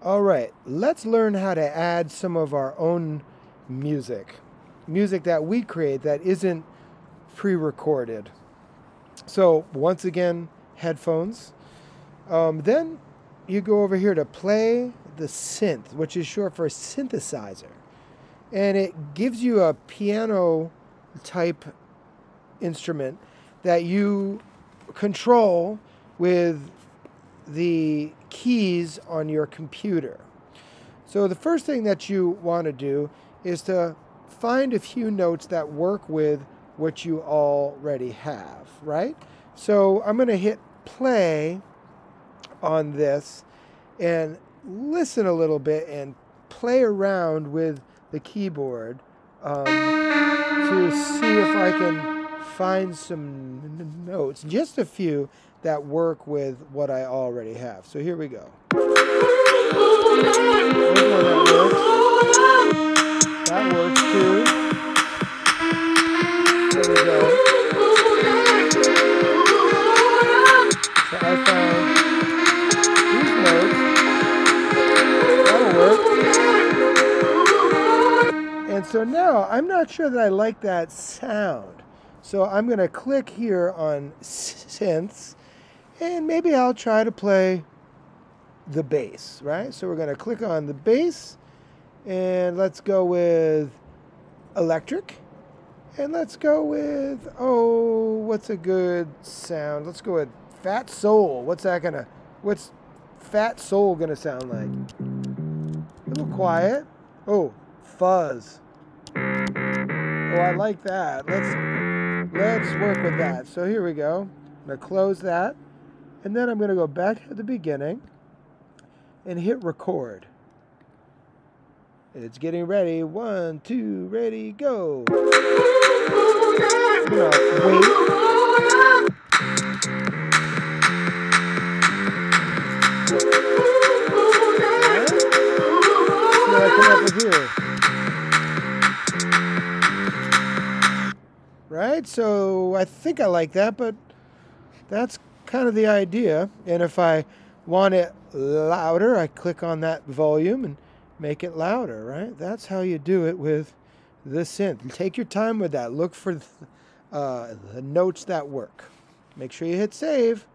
All right, let's learn how to add some of our own music. Music that we create that isn't pre recorded. So, once again, headphones. Um, then you go over here to play the synth, which is short for synthesizer. And it gives you a piano type instrument that you control with the keys on your computer. So the first thing that you want to do is to find a few notes that work with what you already have, right? So I'm going to hit play on this and listen a little bit and play around with the keyboard um, to see if I can find some notes, just a few that work with what I already have. So here we go. That works that works. too. There we go. So I found these notes. That'll work. And so now I'm not sure that I like that sound. So I'm going to click here on synths and maybe I'll try to play the bass, right? So we're going to click on the bass and let's go with electric. And let's go with, oh, what's a good sound? Let's go with Fat Soul. What's that going to, what's Fat Soul going to sound like? A little quiet. Oh, fuzz. Oh, I like that. Let's, let's work with that. So here we go. I'm going to close that. And then I'm going to go back to the beginning and hit record. It's getting ready. One, two, ready, go. I'm going to wait. Come up with here. Right? So I think I like that, but that's kind of the idea. And if I want it louder, I click on that volume and make it louder, right? That's how you do it with the synth. Take your time with that. Look for uh, the notes that work. Make sure you hit save.